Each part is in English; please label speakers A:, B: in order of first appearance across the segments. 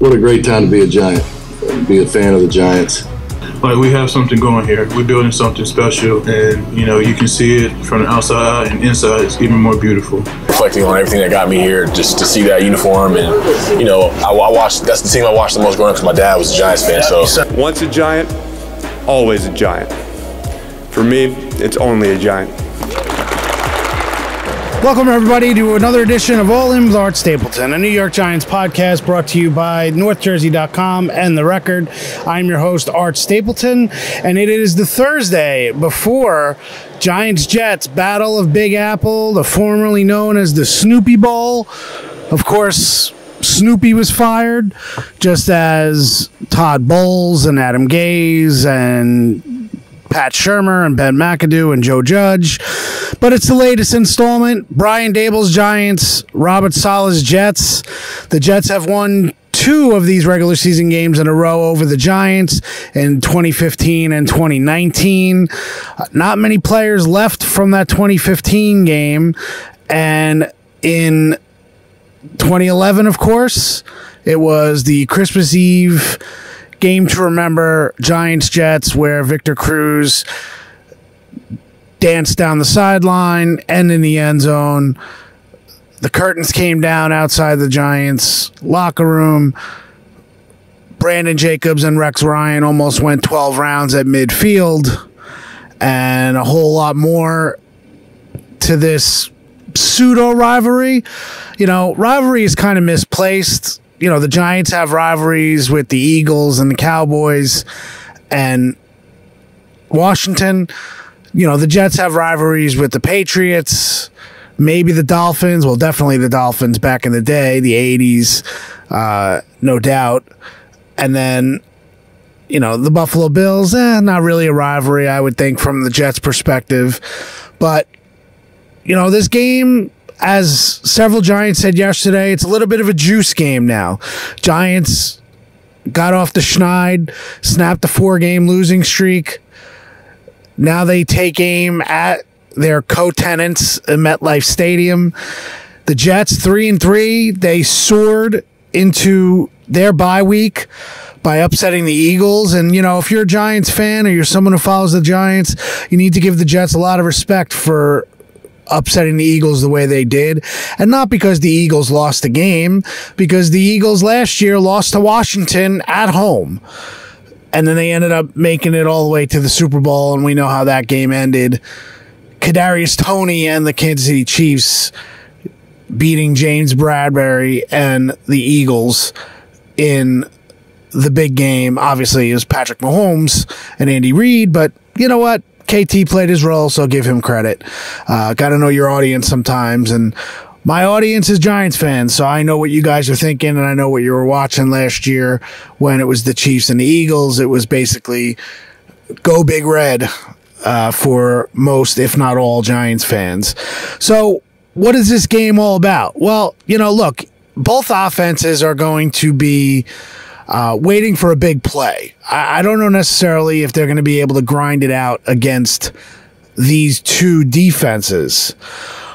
A: what a great time to be a Giant, be a fan of the Giants.
B: Like we have something going here. We're building something special, and you know you can see it from the outside and inside. It's even more beautiful.
C: Reflecting on everything that got me here, just to see that uniform, and you know, I, I watched. That's the team I watched the most growing up because my dad was a Giants fan. So
D: once a Giant, always a Giant. For me, it's only a Giant.
E: Welcome, everybody, to another edition of All In with Art Stapleton, a New York Giants podcast brought to you by NorthJersey.com and The Record. I'm your host, Art Stapleton, and it is the Thursday before Giants Jets Battle of Big Apple, the formerly known as the Snoopy Bowl. Of course, Snoopy was fired, just as Todd Bowles and Adam Gase and Pat Shurmur and Ben McAdoo and Joe Judge. But it's the latest installment. Brian Daboll's Giants, Robert Saleh's Jets. The Jets have won two of these regular season games in a row over the Giants in 2015 and 2019. Uh, not many players left from that 2015 game. And in 2011, of course, it was the Christmas Eve game to remember Giants Jets where Victor Cruz danced down the sideline and in the end zone. The curtains came down outside the Giants locker room. Brandon Jacobs and Rex Ryan almost went 12 rounds at midfield, and a whole lot more to this pseudo rivalry. You know, rivalry is kind of misplaced. You know, the Giants have rivalries with the Eagles and the Cowboys and Washington. You know, the Jets have rivalries with the Patriots, maybe the Dolphins. Well, definitely the Dolphins back in the day, the 80s, uh, no doubt. And then, you know, the Buffalo Bills, eh, not really a rivalry, I would think, from the Jets' perspective. But, you know, this game, as several Giants said yesterday, it's a little bit of a juice game now. Giants got off the schneid, snapped a four game losing streak. Now they take aim at their co-tenants in MetLife Stadium. The Jets, three and three, they soared into their bye week by upsetting the Eagles. And, you know, if you're a Giants fan or you're someone who follows the Giants, you need to give the Jets a lot of respect for upsetting the Eagles the way they did. And not because the Eagles lost the game, because the Eagles last year lost to Washington at home and then they ended up making it all the way to the Super Bowl, and we know how that game ended. Kadarius Toney and the Kansas City Chiefs beating James Bradberry and the Eagles in the big game. Obviously, it was Patrick Mahomes and Andy Reid, but you know what? KT played his role, so give him credit. Uh, Got to know your audience sometimes, and my audience is Giants fans, so I know what you guys are thinking, and I know what you were watching last year when it was the Chiefs and the Eagles. It was basically go big red uh, for most, if not all, Giants fans. So, what is this game all about? Well, you know, look, both offenses are going to be. Uh, waiting for a big play. I, I don't know necessarily if they're going to be able to grind it out against these two defenses.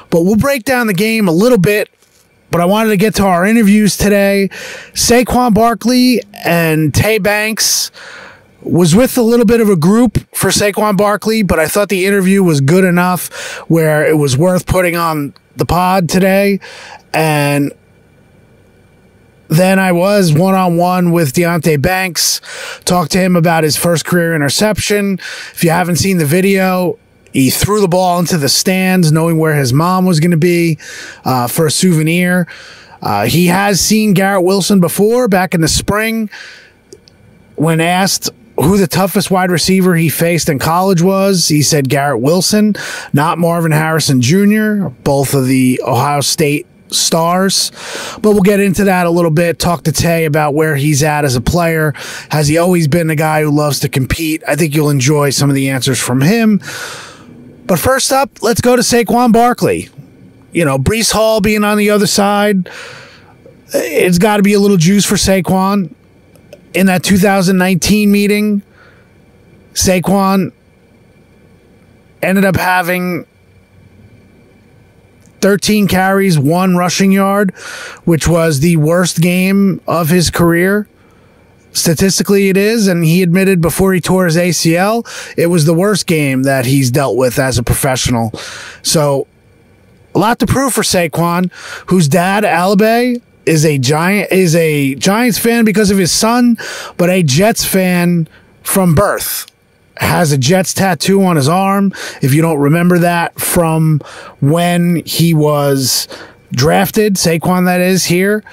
E: But we'll break down the game a little bit. But I wanted to get to our interviews today. Saquon Barkley and Tae Banks was with a little bit of a group for Saquon Barkley, but I thought the interview was good enough where it was worth putting on the pod today. And then I was one on one with Deonte Banks, talked to him about his first career interception. If you haven't seen the video, he threw the ball into the stands, knowing where his mom was going to be uh, for a souvenir. Uh, he has seen Garrett Wilson before back in the spring when asked who the toughest wide receiver he faced in college was. He said Garrett Wilson, not Marvin Harrison Jr., both of the Ohio State stars. But we'll get into that a little bit. Talk to Tae about where he's at as a player. Has he always been the guy who loves to compete? I think you'll enjoy some of the answers from him. But first up, let's go to Saquon Barkley. You know, Breece Hall being on the other side, it's got to be a little juice for Saquon. In that 2019 meeting, Saquon ended up having 13 carries, one rushing yard, which was the worst game of his career. Statistically, it is, and he admitted before he tore his ACL, it was the worst game that he's dealt with as a professional. So, a lot to prove for Saquon, whose dad, Alibay, is a giant is a Giants fan because of his son, but a Jets fan from birth. Has a Jets tattoo on his arm. If you don't remember that from when he was drafted, Saquon that is here.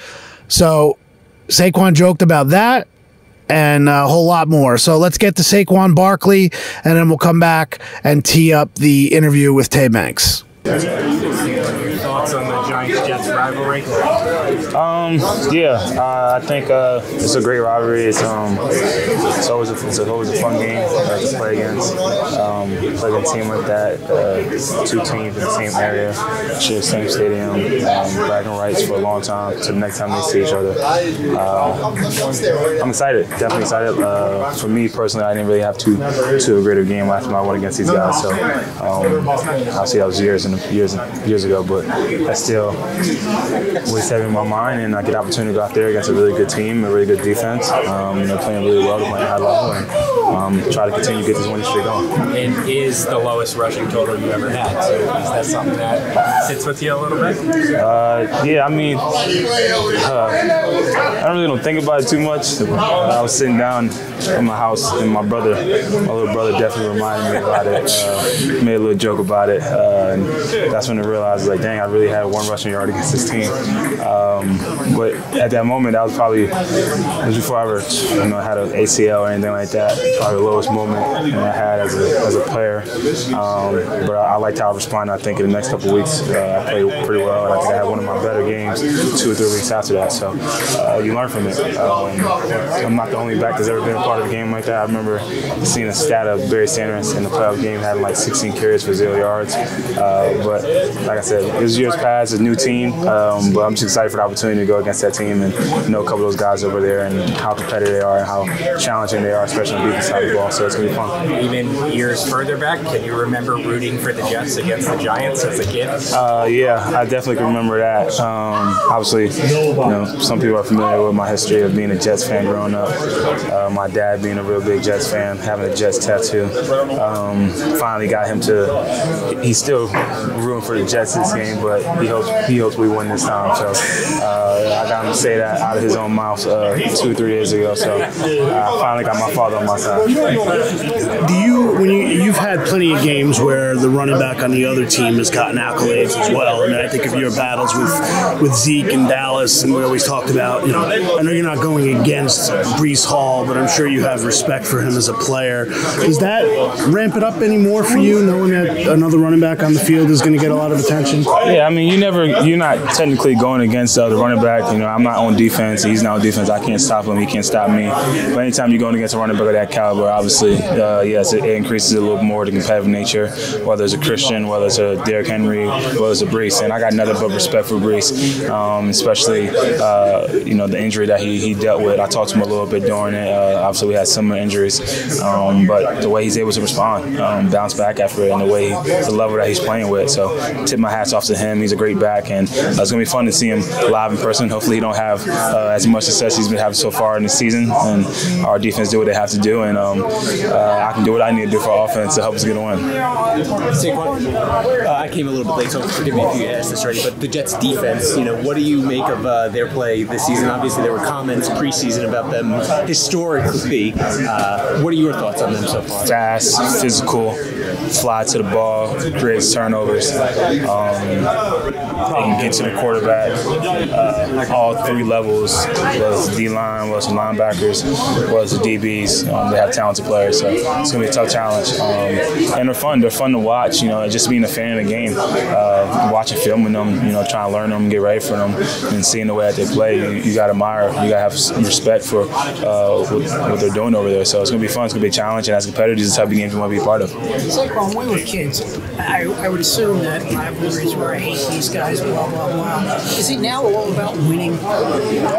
E: So Saquon joked about that and a whole lot more. So let's get to Saquon Barkley, and then we'll come back and tee up the interview with Tae Banks.
F: Thoughts on the Giants Jets rivalry?
G: Um, yeah, uh, I think uh, it's a great rivalry. It's um, it's always a, it's always a fun game uh, to play against. Um, play a team like that, uh, two teams in the same area, share the same stadium, um, bragging rights for a long time. To the next time they see each other, uh, I'm excited. Definitely excited. Uh, for me personally, I didn't really have too too great a game last time I went against these guys. So um, obviously that was years and years and years ago, but I still was heavy in my mind, and I get opportunity to go out there against a really good team, a really good defense. Um, they're playing really well, they're playing high level, and um, try to continue to get this winning streak going.
F: And is the lowest rushing total you ever had? So is that something that sits with you a little bit?
G: Uh, yeah, I mean, uh, I don't really don't think about it too much. I was sitting down in my house, and my brother, my little brother, definitely reminded me about it. Uh, made a little joke about it, uh, and that's when I realized, like, dang, I really had one rushing yard against this team. Um, but at that moment, that was probably it was before I ever, you know, had an ACL or anything like that. Probably the lowest moment I had as a, as a player. Um, but I, I liked how I responded. I think in the next couple weeks, uh, I played pretty well, and I think I had one of my better games two or three weeks after that. So uh, you learn from it. Um, I'm not the only back that's ever been a part of a game like that. I remember seeing a stat of Barry Sanders in the playoff game having like 16 carries for zero yards. Uh, but like I said, it was years past, a new team. Um, but I'm just excited the opportunity to go against that team and know a couple of those guys over there and how competitive they are and how challenging they are, especially on the defense side of the ball. So it's gonna be fun.
F: Even years further back, can you remember rooting for the Jets against the Giants as a kid?
G: Uh, yeah, I definitely can remember that. Um, obviously, you know, some people are familiar with my history of being a Jets fan growing up. Uh, my dad being a real big Jets fan, having a Jets tattoo. Um, finally got him to. He's still rooting for the Jets this game, but he hopes he hopes we win this time. So uh, I got him to say that out of his own mouth uh, two or three years ago. So uh, I finally got my father on my side.
H: Do you, when you, you've had plenty of games where the running back on the other team has gotten accolades as well. I mean, I think of your battles with, with Zeke and Dallas, and we always talked about, you know, I know you're not going against Breece Hall, but I'm sure you have respect for him as a player. Does that ramp it up anymore for you, knowing that another running back on the field is going to get a lot of attention?
G: Yeah, I mean, you never, you're not technically going against the other running back. You know, I'm not on defense. He's not on defense. I can't stop him. He can't stop me. But anytime you're going against a running back of that caliber, obviously, uh, yes, it, it increases a little more the competitive nature. Whether it's a Christian, whether it's a Derrick Henry, whether it's a Breece, and I got nothing but respect for Breece, um, especially uh, you know the injury that he, he dealt with. I talked to him a little bit during it. Uh, obviously, we had similar injuries, um, but the way he's able to respond, um, bounce back after it, and the way the level that he's playing with. So, tip my hats off to him. He's a great back, and uh, it's gonna be fun to see him live in person. Hopefully, he don't have uh, as much success he's been having so far in the season, and our defense do what they have to do, and um, uh, I can do what I need to do for offense to help us get a win.
F: Saquon, uh, I came a little bit late, so forgive me if you asked this already. But the Jets' defense, you know, what do you make of uh, their play this season? Obviously, there were comments preseason about them historically. Uh, what are your thoughts on them so far?
G: Fast, physical, fly to the ball, creates turnovers. Um, they can get to the quarterback, uh, all three levels, it's D line, it's linebackers, it's the DBs. Um, they have talented players, so it's gonna be a tough challenge. Um, and they're fun. They're fun to watch. You know, just being a fan of the game, uh, watching film with them. You know, trying to learn them, get ready for them, and seeing the way that they play. You, you got to admire. You got to have respect for uh, what, what they're doing over there. So it's gonna be fun. It's gonna be a challenge, and as competitors, it's the type of game you want to be a part of.
I: It's when we were kids, I, I would assume that rivalries were, I hate these guys, blah. blah blah. Is it now all about winning?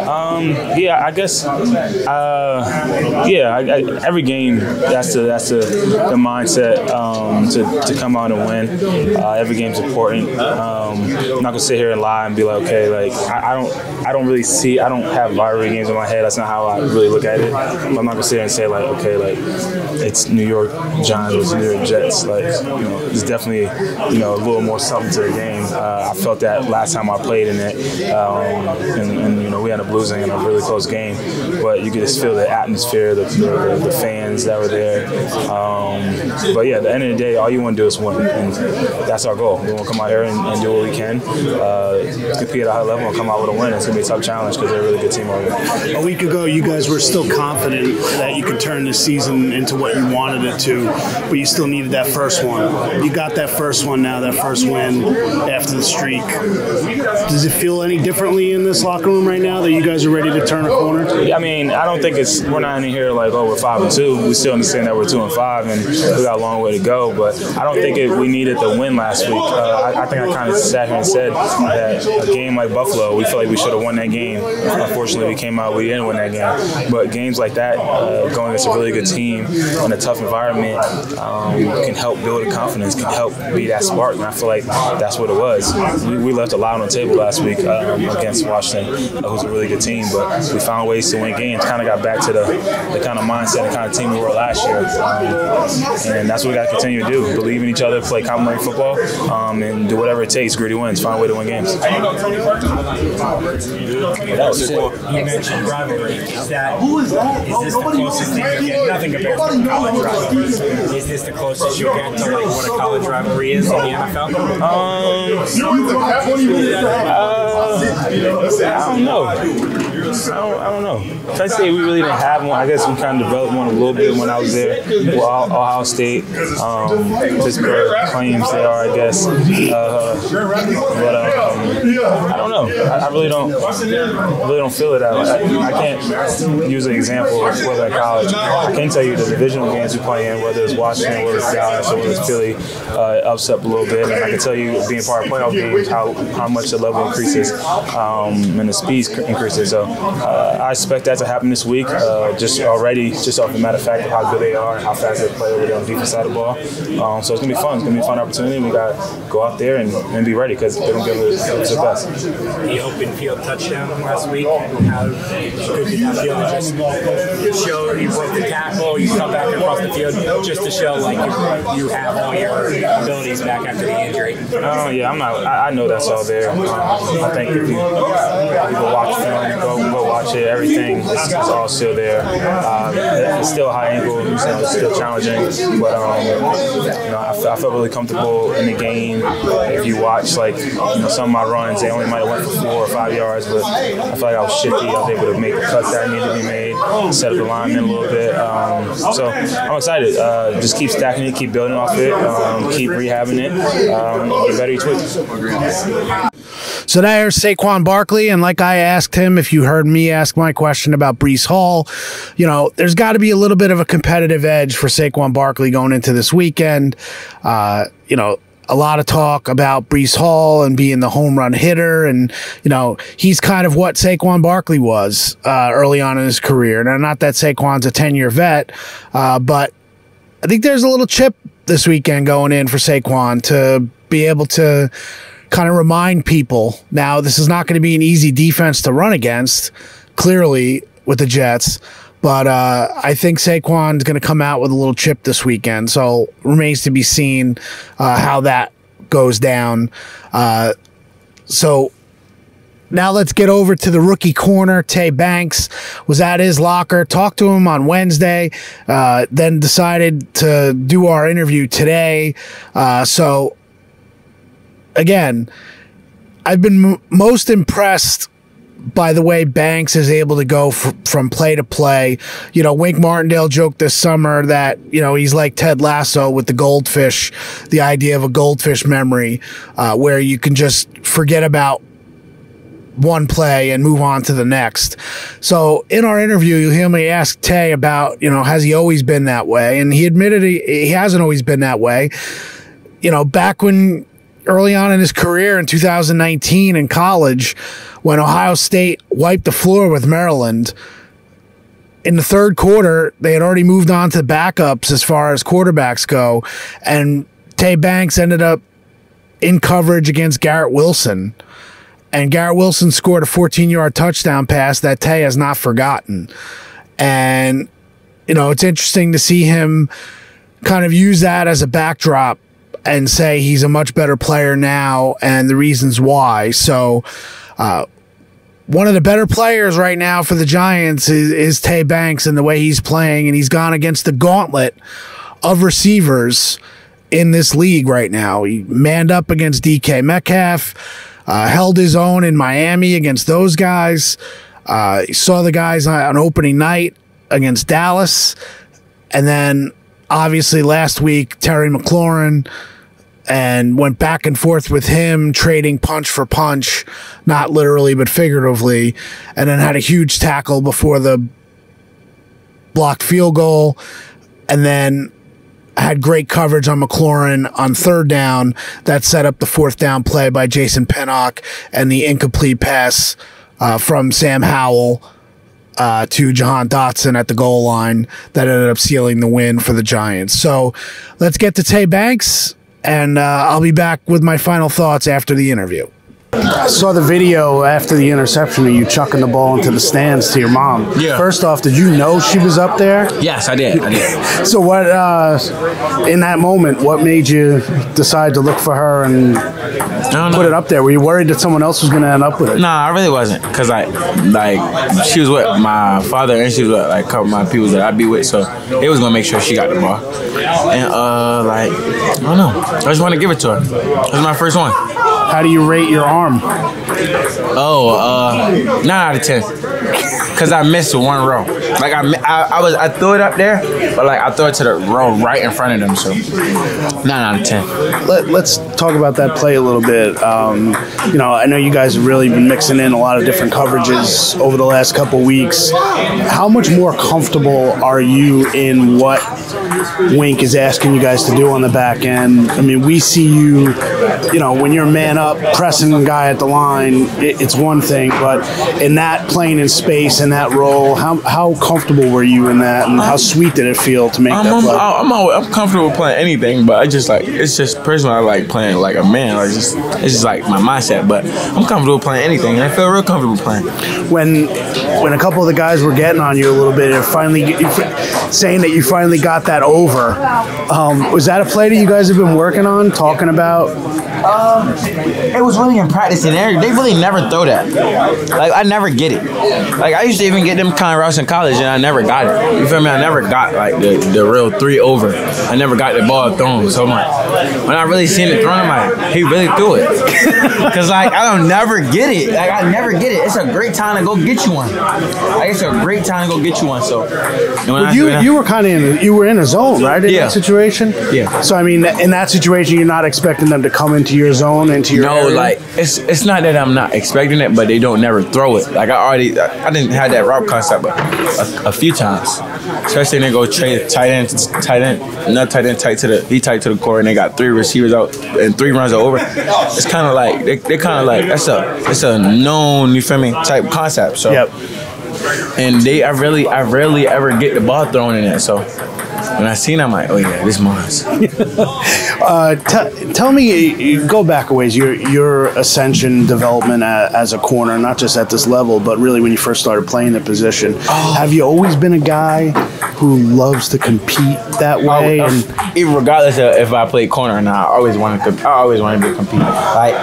G: Um, yeah, I guess. Uh, yeah, I, I, every game that's the that's the, the mindset um, to, to come out and win. Uh, every game's important. Um, I'm not gonna sit here and lie and be like, okay, like I, I, don't I don't really see I don't have rivalry games in my head. That's not how I really look at it. I'm not gonna sit here and say like, okay, like it's New York Giants New York Jets. Like you know, it's definitely you know a little more something to the game. Uh, I felt that last time I played in it, um, and, and, you know we ended up losing in a really close game, but you could just feel the atmosphere, the, the, the fans that were there. Um, but yeah, at the end of the day, all you want to do is win, and that's our goal. We want to come out here and, and do what we can, uh, compete at a high level, and come out with a win. It's gonna be a tough challenge because they're a really good team over there.
H: A week ago, you guys were still confident that you could turn this season into what you wanted it to, but you still needed that first one. You got that first one now, that first win after the streak. Does it feel any differently in this locker room right now that you guys are ready to turn a corner?
G: I mean, I don't think it's we're not in here like oh we're five and two. We still understand that we're two and five, and we got a long way to go. But I don't think it, we needed the win last week. Uh, I, I, think I kind of sat here and said that a game like Buffalo, we feel like we should have won that game. Unfortunately, we came out we didn't win that game. But games like that, uh, going against a really good team in a tough environment, um, can help build a confidence, can help be that spark. And I feel like that's what it was. We, we left a lot on the table last week um, against Washington, uh, who's a really good team. But we found ways to win games. Kind of got back to the, the kind of mindset and kind of team we were last year. Um, and that's what we got to continue to do. Believe in each other, play complementary football, um, and do whatever it takes. Gritty wins. Find a way to win games.
F: That was cool. You mentioned rivalry. Is that is this the closest thing you get? Nothing compared to college rivalry. Is this the closest you get to like what a college rivalry is in the NFL?
G: Um, uh, I don't know. I don't, I don't know. If I say we really didn't have one, I guess we kind of developed one a little bit when I was there. Well, Ohio State, um, Pittsburgh claims they are, I guess. Uh, but um, I don't know. I, I, really don't really don't feel it out. I, I can't use an example whether at college. I can tell you the divisional games we play in, whether it's Washington, whether it's Dallas, or whether it's Philly, uh, ups up a little bit. And I can tell you, being part of playoff games, how, how much the level increases um, and the speed increases. So uh, I expect that to happen this week. Uh, just already, just off the matter of fact of how good they are and how fast they play over there on the defense side of the ball. Um, so it's gonna be fun. It's gonna be a fun opportunity. We got to go out there and, and be ready because they're gonna give us the best.
F: The open field touchdown last week. How good did that feel? Just show you broke the tackle, you come back across the field, just to show like you, you have all your abilities back after the injury.
G: Oh yeah, I'm not. I, I know that's all there. Um, I think if you, you go watch film, go go watch it, everything is, all still there. Um, it's still high ankle, you know, it's still challenging, but um, you know, I, I felt really comfortable in the game. If you watch like you know some of my runs, they only might have went for four or five yards, but I felt like I was shifty. I was able to make the cuts that needed to be made, set up the lineman a little bit. Um, so I'm excited. Uh, just keep stacking it, keep building off it, um, keep rehabbing it, um, get better each week.
E: So there's Saquon Barkley, and like I asked him, if you heard me ask my question about Breece Hall, you know, there's got to be a little bit of a competitive edge for Saquon Barkley going into this weekend. Uh, you know, a lot of talk about Breece Hall and being the home run hitter. And, you know, he's kind of what Saquon Barkley was uh, early on in his career. Now, not that Saquon's a 10 year vet, uh, but I think there's a little chip this weekend going in for Saquon to be able to kind of remind people now this is not going to be an easy defense to run against, clearly, with the Jets. But uh, I think Saquon's going to come out with a little chip this weekend. So remains to be seen uh, how that goes down. Uh, so now let's get over to the rookie corner. Tae Banks was at his locker, talked to him on Wednesday, uh, then decided to do our interview today. Uh, so again, I've been most impressed by the way Banks is able to go from play to play. You know, Wink Martindale joked this summer that, you know, he's like Ted Lasso with the goldfish, the idea of a goldfish memory, uh, where you can just forget about one play and move on to the next. So in our interview, you'll hear me ask Tae about, you know, has he always been that way? And he admitted he, he hasn't always been that way. You know, back when early on in his career in 2019 in college when Ohio State wiped the floor with Maryland. In the third quarter, they had already moved on to backups as far as quarterbacks go, and Tae Banks ended up in coverage against Garrett Wilson. And Garrett Wilson scored a 14 yard touchdown pass that Tae has not forgotten. And, you know, it's interesting to see him kind of use that as a backdrop and say he's a much better player now and the reasons why. So, uh, one of the better players right now for the Giants is, is Tae Banks and the way he's playing, and he's gone against the gauntlet of receivers in this league right now. He manned up against DK Metcalf, uh, held his own in Miami against those guys. Uh, saw the guys on, on opening night against Dallas, and then obviously last week Terry McLaurin and went back and forth with him, trading punch for punch, not literally but figuratively, and then had a huge tackle before the blocked field goal, and then had great coverage on McLaurin on third down that set up the fourth down play by Jason Pinnock and the incomplete pass uh, from Sam Howell. Uh, to Jahan Dotson at the goal line that ended up sealing the win for the Giants. So let's get to Tae Banks and uh, I'll be back with my final thoughts after the interview.
H: I saw the video after the interception of you chucking the ball into the stands to your mom.
J: Yeah.
H: First off, did you know she was up there?
J: Yes, I did. I did.
H: So what? Uh, in that moment, what made you decide to look for her and put it up there? Were you worried that someone else was going to end up with it?
J: Nah, I really wasn't, cause like, like she was with my father and she was with like a couple of my people that I'd be with, so it was gonna make sure she got the ball. And uh, like, I don't know, I just want to give it to her. It was my first one.
H: How do you rate your arm?
J: Oh, uh, nine out of ten. Cause I missed one row. Like I, I, I was, I threw it up there, but like I threw it to the row right in front of them. So nine out of ten.
H: Let, let's talk about that play a little bit. Um, you know, I know you guys have really been mixing in a lot of different coverages over the last couple weeks. How much more comfortable are you in what Wink is asking you guys to do on the back end? I mean, we see you, you know, when you're man up, pressing the guy at the line, it, it's one thing, but in that playing in space in that role, how, how comfortable were you in that, and how sweet did it feel to make
J: I'm,
H: that
J: I'm,
H: play?
J: I'm, always, I'm comfortable playing anything, but I just like it's just personally I like playing like a man. Like just it's just like my mindset. But I'm comfortable playing anything, and I feel real comfortable playing.
H: when when a couple of the guys were getting on you a little bit and finally saying that you finally got that over um, was that a play that you guys have been working on talking about
J: Um, it was really in practice, and they they really never throw that. Like I never get it. Like I used to even get them kind of routes in college, and I never got it. You feel me? I never got like the, the real three over. I never got the ball thrown. So I'm when I really seen it thrown, I'm like, he really threw it. Cause like I don't never get it. Like I never get it. It's a great time to go get you one. Like it's a great time to go get you one. So and when I-
H: you
J: when
H: you were kind of in you were in a zone right in
J: Yeah.
H: that situation
J: Yeah.
H: so I mean in that situation you're not expecting them to come into your zone into your
J: No,
H: area?
J: like it's it's not that I'm not expecting it, but they don't never throw it. Like I already, I, I didn't have that route concept, but a, a few times, especially when they go trade tight end, tight end, not tight end, tight to the he tight to the core, and they got three receivers out and three runs are over. It's kind of like they, they kind of like that's a it's a known you feel me type concept. So
H: Yep.
J: and they I really I rarely ever get the ball thrown in it. So when I seen, it, I'm like, oh yeah, this mine's.
H: Uh, t- tell me, you go back a ways. Your your ascension development a, as a corner, not just at this level, but really when you first started playing the position.
J: Oh.
H: Have you always been a guy who loves to compete that way?
J: I-
H: and
J: even regardless of if I played corner or not, I always wanted to. I always wanted to compete. Like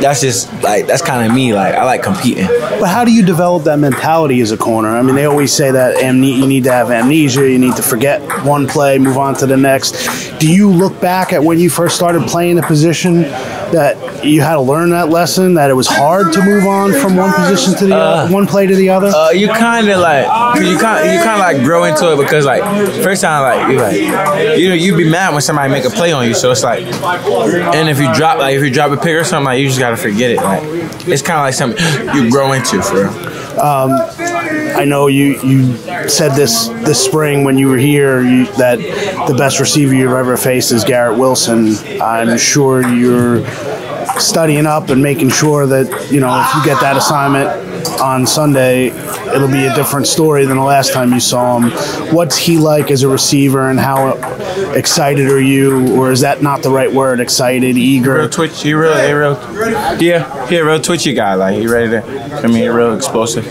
J: that's just like that's kind of me. Like I like competing.
H: but how do you develop that mentality as a corner? I mean, they always say that amne- you need to have amnesia. You need to forget one play, move on to the next. Do you look back at when you first started playing the position that you had to learn that lesson? That it was hard to move on from one position to the other, one play to the other.
J: Uh, you kind of like you kind you kind of like grow into it because like first time like you like you know you'd be mad when somebody make a play on you. So it's like, and if you drop like if you drop a pick or something like you just gotta forget it. Like it's kind of like something you grow into for real.
H: Um, I know you you said this this spring when you were here you, that the best receiver you've ever faced is Garrett Wilson. I'm sure you're studying up and making sure that you know if you get that assignment on Sunday, it'll be a different story than the last time you saw him. What's he like as a receiver, and how excited are you, or is that not the right word? Excited, eager.
J: Real twitch. He real, real. Yeah, he a real twitchy guy. Like he ready to. I mean, real explosive.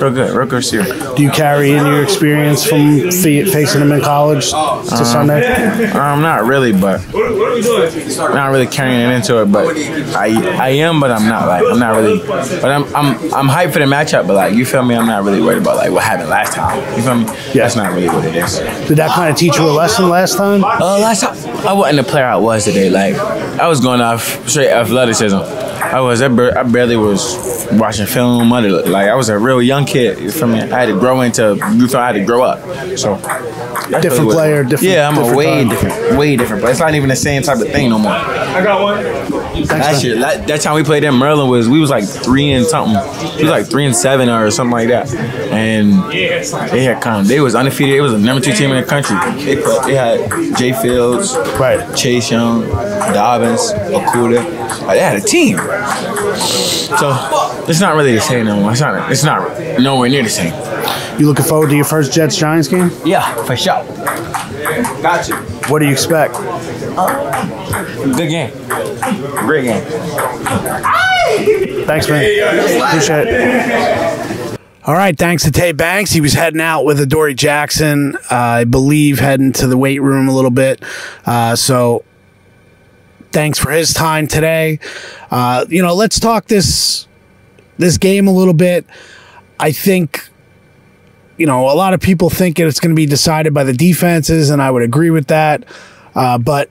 J: Real good. Real good receiver.
H: Do you carry in your experience from fa- facing him in college to Sunday?
J: Um, not really, but not really carrying it into it. But I, I am, but I'm not. Like I'm not really. But I'm, I'm, I'm hyped for the matchup. But like you feel me? I'm not really worried about like what happened last time. You feel me? Yeah. That's not really what it is.
H: Did that kind of teach you a lesson last time?
J: Uh, last time I wasn't the player I was today. Like I was going off straight athleticism. I was. I, bar- I barely was watching film. Under, like I was a real young kid. You feel me? I had to grow into. You feel I had to grow up. So that's
H: Different
J: what-
H: player, different-
J: Yeah, I'm a way
H: time.
J: different, way different. But it's not even the same type of thing no more.
G: I got one.
J: Last year, that, that time we played in Maryland was we was like three and something. We was like three and seven or something like that. And they had come. They was undefeated. It was the number two team in the country. They, they had Jay Fields,
H: right,
J: Chase Young, Dobbins, Okudah. Like, they had a team. So it's not really the same no more. It's not. It's not nowhere near the same.
H: You looking forward to your first Jets Giants game?
J: Yeah, for sure. Got you.
H: What do you expect?
J: Good game. Great game.
H: Thanks, man. Appreciate it.
E: All right, thanks to Tae Banks. He was heading out with Adoree Jackson, uh, I believe, heading to the weight room a little bit. Uh, so thanks for his time today. Uh, you know, let's talk this this game a little bit. I think you know a lot of people think it's going to be decided by the defenses, and I would agree with that. Uh, but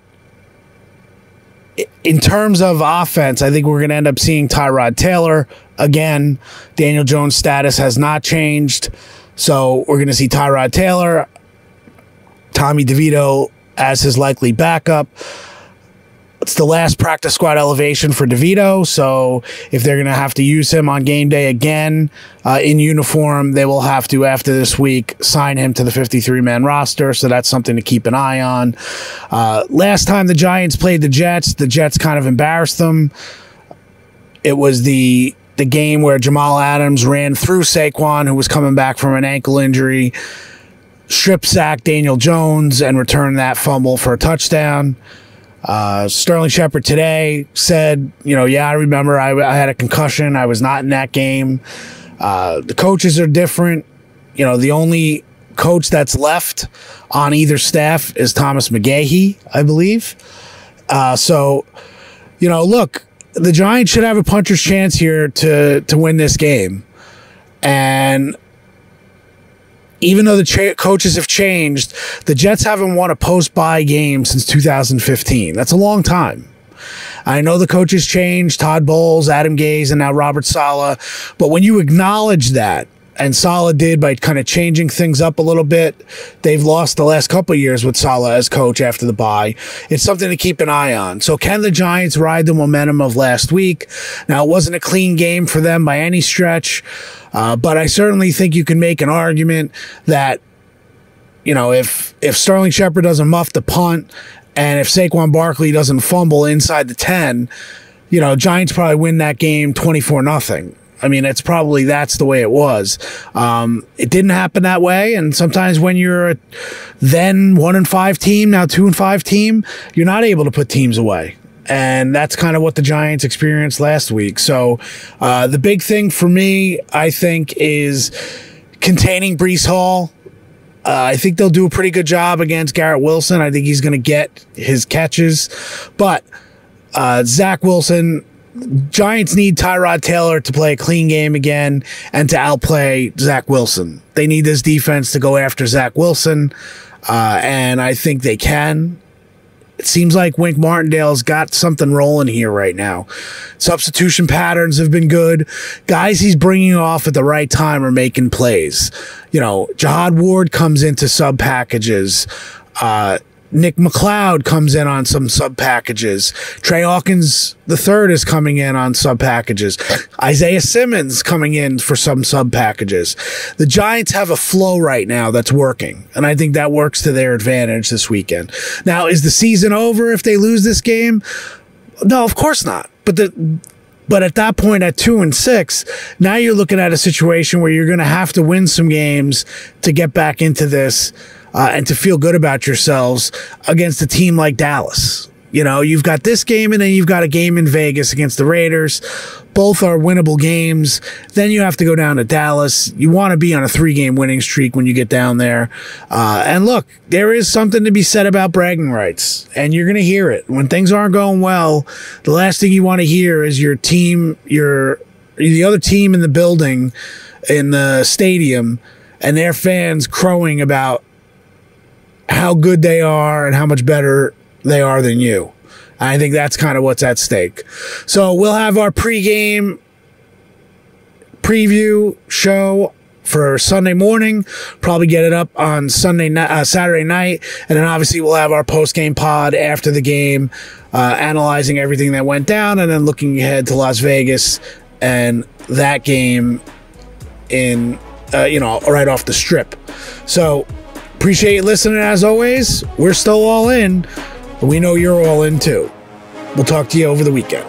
E: in terms of offense, I think we're going to end up seeing Tyrod Taylor again. Daniel Jones' status has not changed. So we're going to see Tyrod Taylor, Tommy DeVito as his likely backup. It's the last practice squad elevation for DeVito. So if they're going to have to use him on game day again uh, in uniform, they will have to, after this week, sign him to the 53 man roster. So that's something to keep an eye on. Uh, last time the Giants played the Jets, the Jets kind of embarrassed them. It was the the game where Jamal Adams ran through Saquon, who was coming back from an ankle injury, strip sacked Daniel Jones, and returned that fumble for a touchdown. Uh, Sterling Shepard today said, you know, yeah, I remember I, I had a concussion. I was not in that game. Uh, the coaches are different. You know, the only coach that's left on either staff is Thomas McGaughey, I believe. Uh, so, you know, look, the Giants should have a puncher's chance here to to win this game, and even though the cha- coaches have changed, the Jets haven't won a post bye game since 2015. That's a long time. I know the coaches changed Todd Bowles, Adam Gase, and now Robert Saleh. But when you acknowledge that, and Saleh did by kind of changing things up a little bit, they've lost the last couple years with Saleh as coach after the bye. It's something to keep an eye on. So can the Giants ride the momentum of last week? Now, it wasn't a clean game for them by any stretch, uh, but I certainly think you can make an argument that you know, if if Sterling Shepard doesn't muff the punt and if Saquon Barkley doesn't fumble inside the 10, you know, Giants probably win that game 24 nothing. I mean, it's probably that's the way it was. Um, it didn't happen that way. And sometimes when you're a then one and five team, now two and five team, you're not able to put teams away. And that's kind of what the Giants experienced last week. So, uh, the big thing for me, I think, is containing Breece Hall. Uh, I think they'll do a pretty good job against Garrett Wilson. I think he's going to get his catches. But uh, Zach Wilson, Giants need Tyrod Taylor to play a clean game again and to outplay Zach Wilson. They need this defense to go after Zach Wilson, uh, and I think they can. It seems like Wink Martindale's got something rolling here right now. Substitution patterns have been good. Guys he's bringing off at the right time are making plays. You know, Jihad Ward comes into sub packages. Uh, Nick McCloud comes in on some sub packages. Trey Hawkins the third is coming in on sub packages. Isaiah Simmons coming in for some sub packages. The Giants have a flow right now that's working, and I think that works to their advantage this weekend. Now, is the season over if they lose this game? No, of course not. but the but at that point, at two and six, now you're looking at a situation where you're going to have to win some games to get back into this uh, and to feel good about yourselves against a team like Dallas. You know, you've got this game and then you've got a game in Vegas against the Raiders. Both are winnable games. Then you have to go down to Dallas. You want to be on a three game winning streak when you get down there. Uh, and look, there is something to be said about bragging rights, and you're going to hear it. When things aren't going well, the last thing you want to hear is your team, your, the other team in the building, in the stadium, and their fans crowing about how good they are and how much better they are than you. I think that's kind of what's at stake. So we'll have our pregame preview show for Sunday morning. Probably get it up on Sunday night, uh, Saturday night, and then obviously we'll have our post game pod after the game, uh, analyzing everything that went down, and then looking ahead to Las Vegas and that game in uh, you know right off the strip. So appreciate you listening as always. We're still all in. We know you're all in too. We'll talk to you over the weekend.